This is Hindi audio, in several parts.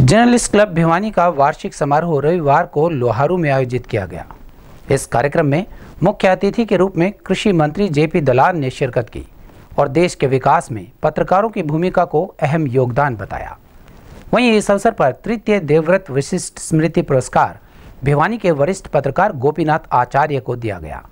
जर्नलिस्ट क्लब भिवानी का वार्षिक समारोह रविवार को लोहारू में आयोजित किया गया। इस कार्यक्रम में मुख्य अतिथि के रूप में कृषि मंत्री जेपी दलाल ने शिरकत की और देश के विकास में पत्रकारों की भूमिका को अहम योगदान बताया। वहीं इस अवसर पर तृतीय देवव्रत विशिष्ट स्मृति पुरस्कार भिवानी के वरिष्ठ पत्रकार गोपीनाथ आचार्य को दिया गया।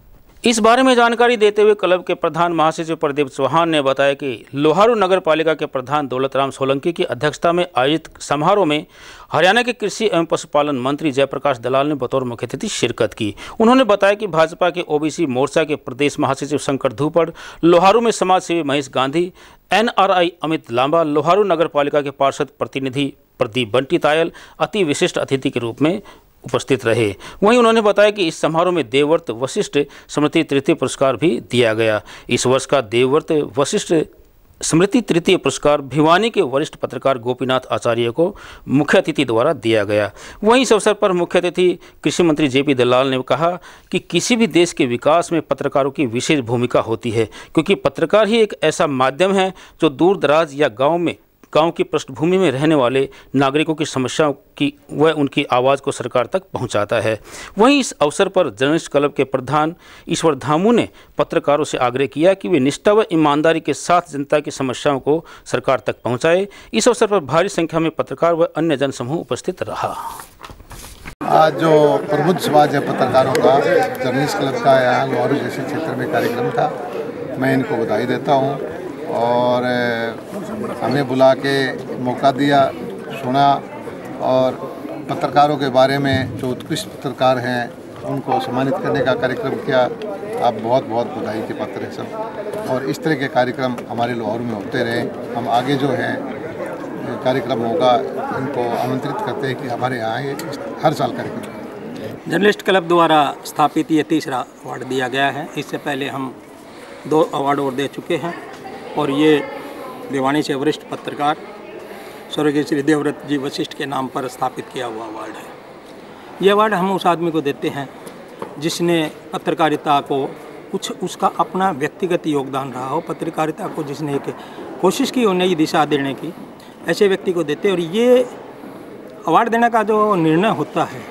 इस बारे में जानकारी देते हुए क्लब के प्रधान महासचिव प्रदीप चौहान ने बताया कि लोहारू नगर पालिका के प्रधान दौलतराम सोलंकी की अध्यक्षता में आयोजित समारोह में हरियाणा के कृषि एवं पशुपालन मंत्री जयप्रकाश दलाल ने बतौर मुख्य अतिथि शिरकत की। उन्होंने बताया कि भाजपा के ओबीसी मोर्चा के प्रदेश महासचिव शंकर धूपड़, लोहारू में समाज सेवी महेश गांधी, एनआरआई अमित लांबा, लोहारू नगर पालिका के पार्षद प्रतिनिधि प्रदीप बंटी तायल अति विशिष्ट अतिथि के रूप में उपस्थित रहे। वहीं उन्होंने बताया कि इस समारोह में देवव्रत वशिष्ठ स्मृति तृतीय पुरस्कार भी दिया गया। इस वर्ष का देवव्रत वशिष्ठ स्मृति तृतीय पुरस्कार भिवानी के वरिष्ठ पत्रकार गोपीनाथ आचार्य को मुख्य अतिथि द्वारा दिया गया। वहीं इस अवसर पर मुख्य अतिथि कृषि मंत्री जेपी दलाल ने कहा कि किसी भी देश के विकास में पत्रकारों की विशेष भूमिका होती है, क्योंकि पत्रकार ही एक ऐसा माध्यम है जो दूर दराज या गाँव में गाँव की पृष्ठभूमि में रहने वाले नागरिकों की समस्याओं की, वह उनकी आवाज़ को सरकार तक पहुंचाता है। वहीं इस अवसर पर जर्नलिस्ट क्लब के प्रधान ईश्वर धामू ने पत्रकारों से आग्रह किया कि वे निष्ठा व ईमानदारी के साथ जनता की समस्याओं को सरकार तक पहुँचाए। इस अवसर पर भारी संख्या में पत्रकार व अन्य जनसमूह उपस्थित रहा। आज जो प्रबुद्ध समाज है पत्रकारों का, जर्नलिस्ट क्लब का यहाँ लोहारू जैसे क्षेत्र में कार्यक्रम था, मैं इनको बधाई देता हूँ। और हमें बुला के मौका दिया, सुना और पत्रकारों के बारे में जो उत्कृष्ट पत्रकार हैं, उनको सम्मानित करने का कार्यक्रम किया। आप बहुत बहुत बधाई के पात्र हैं सब। और इस तरह के कार्यक्रम हमारे लाहौर में होते रहे। हम आगे जो है, कार्यक्रम होगा इनको आमंत्रित करते हैं कि हमारे यहाँ ये हर साल कार्यक्रम जर्नलिस्ट क्लब द्वारा स्थापित ये तीसरा अवार्ड दिया गया है। इससे पहले हम दो अवार्ड और दे चुके हैं। और ये भिवानी से वरिष्ठ पत्रकार, स्वर्गीय श्री देवव्रत जी वशिष्ठ के नाम पर स्थापित किया हुआ अवार्ड है। ये अवार्ड हम उस आदमी को देते हैं, जिसने पत्रकारिता को कुछ उसका अपना व्यक्तिगत योगदान रहा हो, पत्रकारिता को जिसने एक कोशिश की हो नई दिशा देने की, ऐसे व्यक्ति को देते और ये अवार्ड देने का जो निर्णय होता है,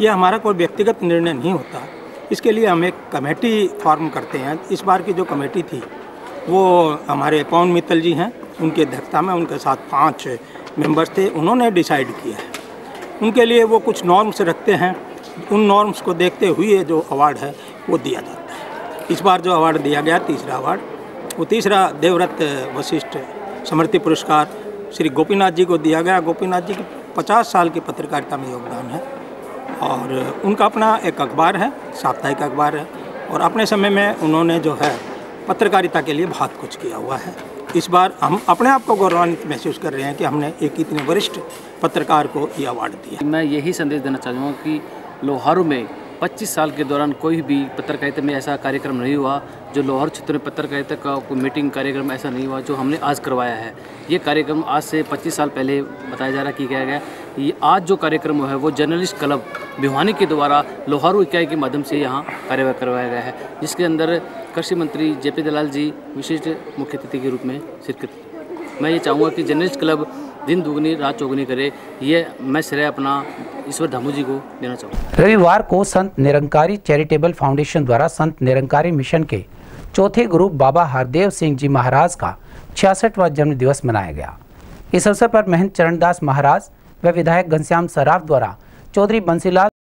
ये हमारा कोई व्यक्तिगत निर्णय नहीं होता। इसके लिए हम एक कमेटी फॉर्म करते हैं। इस बार की जो कमेटी थी वो हमारे पवन मित्तल जी हैं, उनकी अध्यक्षता में उनके साथ पाँच मेंबर्स थे, उन्होंने डिसाइड किया है। उनके लिए वो कुछ नॉर्म्स रखते हैं, उन नॉर्म्स को देखते हुए जो अवार्ड है, वो दिया जाता है। इस बार जो अवार्ड दिया गया, तीसरा अवार्ड वो तीसरा देवव्रत वशिष्ठ समृति पुरस्कार श्री गोपीनाथ जी को दिया गया। गोपीनाथ जी की पचास साल की पत्रकारिता में योगदान है और उनका अपना एक अखबार है, साप्ताहिक अखबार है और अपने समय में उन्होंने जो है पत्रकारिता के लिए बहुत कुछ किया हुआ है। इस बार हम अपने आप को गौरवान्वित महसूस कर रहे हैं कि हमने एक इतने वरिष्ठ पत्रकार को ये अवार्ड दिया। मैं यही संदेश देना चाहूँगा कि लोहारू में 25 साल के दौरान कोई भी पत्रकारिता में ऐसा कार्यक्रम नहीं हुआ, जो लोहारू क्षेत्र में पत्रकारिता का कोई मीटिंग कार्यक्रम ऐसा नहीं हुआ, जो हमने आज करवाया है। ये कार्यक्रम आज से 25 साल पहले बताया जा रहा कि किया गया। ये आज जो कार्यक्रम है, वो जर्नलिस्ट क्लब भिवानी के द्वारा लोहारू इकाई के माध्यम से यहाँ कार्य करवाया गया है, जिसके अंदर कृषि मंत्री जे पी दलाल जी विशिष्ट मुख्य अतिथि के रूप में शिरकत मैं ये चाहूँगा कि जर्नलिस्ट क्लब दिन दुगनी, रात चौगनी करे, ये मैं श्रेय अपना ईश्वर धामू जी को देना चाहूँगा। रविवार को संत निरंकारी चैरिटेबल फाउंडेशन द्वारा संत निरंकारी मिशन के चौथे गुरु बाबा हरदेव सिंह जी महाराज का छियासठवा जन्म दिवस मनाया गया। इस अवसर पर महंत चरणदास महाराज व विधायक घनश्याम सराफ द्वारा चौधरी बंसीलाल